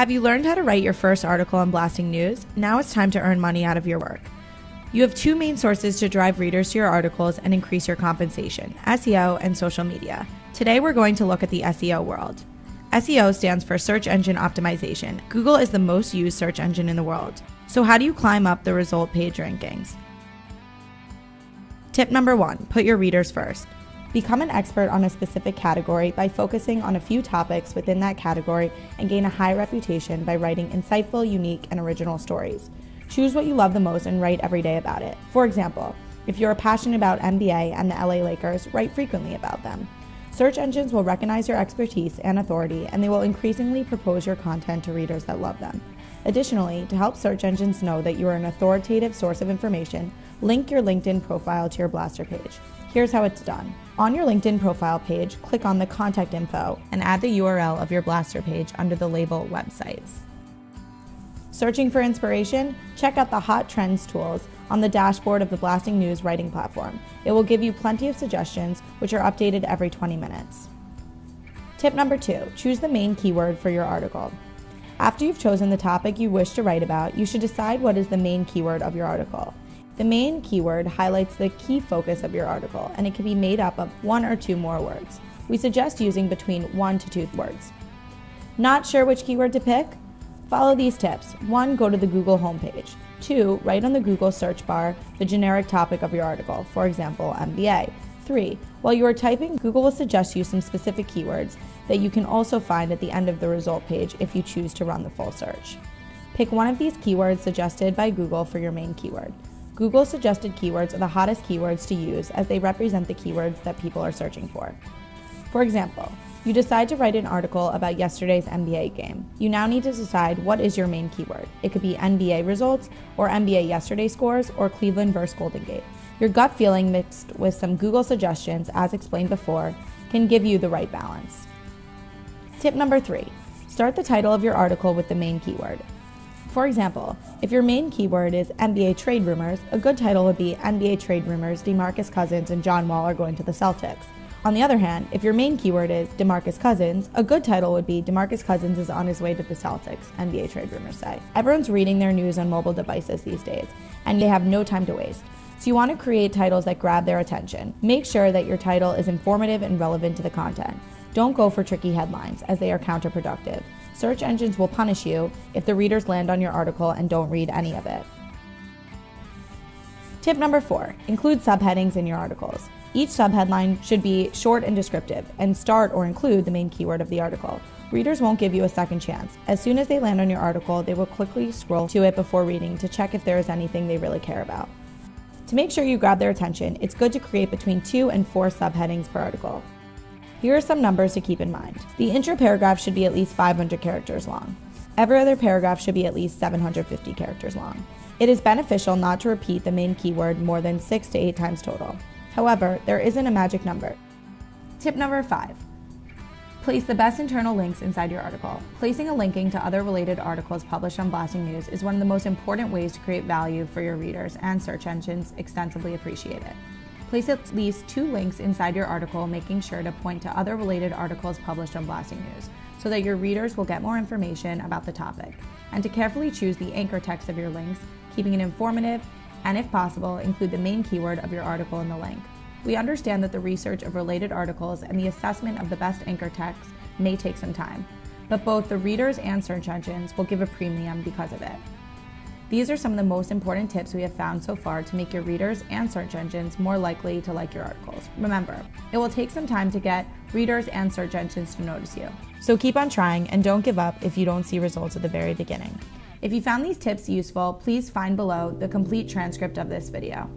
Have you learned how to write your first article on Blasting News? Now it's time to earn money out of your work. You have two main sources to drive readers to your articles and increase your compensation SEO and social media. Today, we're going to look at the SEO world. SEO stands for Search Engine Optimization. Google is the most used search engine in the world. So, how do you climb up the result page rankings? Tip number one put your readers first. Become an expert on a specific category by focusing on a few topics within that category and gain a high reputation by writing insightful, unique, and original stories. Choose what you love the most and write every day about it. For example, if you're passionate about NBA and the LA Lakers, write frequently about them. Search engines will recognize your expertise and authority, and they will increasingly propose your content to readers that love them. Additionally, to help search engines know that you are an authoritative source of information, link your LinkedIn profile to your Blaster page. Here's how it's done. On your LinkedIn profile page, click on the contact info and add the URL of your Blaster page under the label Websites. Searching for inspiration? Check out the Hot Trends tools on the dashboard of the Blasting News writing platform. It will give you plenty of suggestions, which are updated every 20 minutes. Tip number two choose the main keyword for your article. After you've chosen the topic you wish to write about, you should decide what is the main keyword of your article. The main keyword highlights the key focus of your article, and it can be made up of one or two more words. We suggest using between one to two words. Not sure which keyword to pick? Follow these tips. One, go to the Google homepage. Two, write on the Google search bar the generic topic of your article, for example, NBA. Three, while you are typing, Google will suggest you some specific keywords that you can also find at the end of the result page if you choose to run the full search. Pick one of these keywords suggested by Google for your main keyword. Google suggested keywords are the hottest keywords to use as they represent the keywords that people are searching for. For example, you decide to write an article about yesterday's NBA game. You now need to decide what is your main keyword. It could be NBA results, or NBA yesterday scores, or Cleveland vs. Golden Gate. Your gut feeling mixed with some Google suggestions, as explained before, can give you the right balance. Tip number three start the title of your article with the main keyword. For example, if your main keyword is NBA trade rumors, a good title would be NBA trade rumors DeMarcus Cousins and John Wall are going to the Celtics. On the other hand, if your main keyword is DeMarcus Cousins, a good title would be DeMarcus Cousins is on his way to the Celtics, NBA trade rumors say. Everyone's reading their news on mobile devices these days, and they have no time to waste. So you want to create titles that grab their attention. Make sure that your title is informative and relevant to the content. Don't go for tricky headlines, as they are counterproductive. Search engines will punish you if the readers land on your article and don't read any of it. Tip number four include subheadings in your articles. Each subheadline should be short and descriptive and start or include the main keyword of the article. Readers won't give you a second chance. As soon as they land on your article, they will quickly scroll to it before reading to check if there is anything they really care about. To make sure you grab their attention, it's good to create between two and four subheadings per article. Here are some numbers to keep in mind. The intro paragraph should be at least 500 characters long. Every other paragraph should be at least 750 characters long. It is beneficial not to repeat the main keyword more than 6 to 8 times total. However, there isn't a magic number. Tip number 5. Place the best internal links inside your article. Placing a linking to other related articles published on Blasting News is one of the most important ways to create value for your readers, and search engines extensively appreciate it. Place at least two links inside your article, making sure to point to other related articles published on Blasting News so that your readers will get more information about the topic. And to carefully choose the anchor text of your links, keeping it informative, and if possible, include the main keyword of your article in the link. We understand that the research of related articles and the assessment of the best anchor text may take some time, but both the readers and search engines will give a premium because of it. These are some of the most important tips we have found so far to make your readers and search engines more likely to like your articles. Remember, it will take some time to get readers and search engines to notice you. So keep on trying and don't give up if you don't see results at the very beginning. If you found these tips useful, please find below the complete transcript of this video.